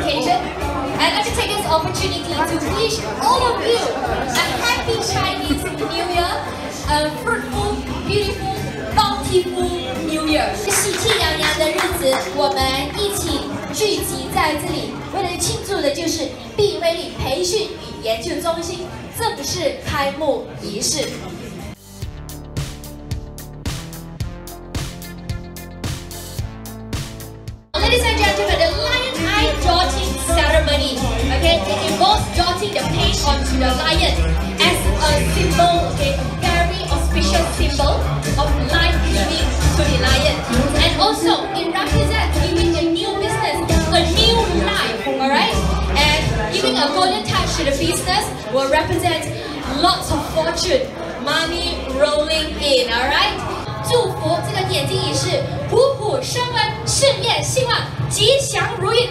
occasion. I'd like to take this opportunity to wish all of you a happy Chinese New Year, a fruitful, beautiful, bountiful New Year. 喜气洋洋的日子，我们一起聚集在这里，为了庆祝的就是毕威利培训与研究中心正式开幕仪式。jotting the page onto the lion as a symbol, okay, a very auspicious symbol of life giving to the lion. And also, it represents giving a new business, a new life, alright? And giving a golden touch to the business will represent lots of fortune, money rolling in, alright? 祝福这个点睛仪式，虎虎生恩，事业兴旺，吉祥如意。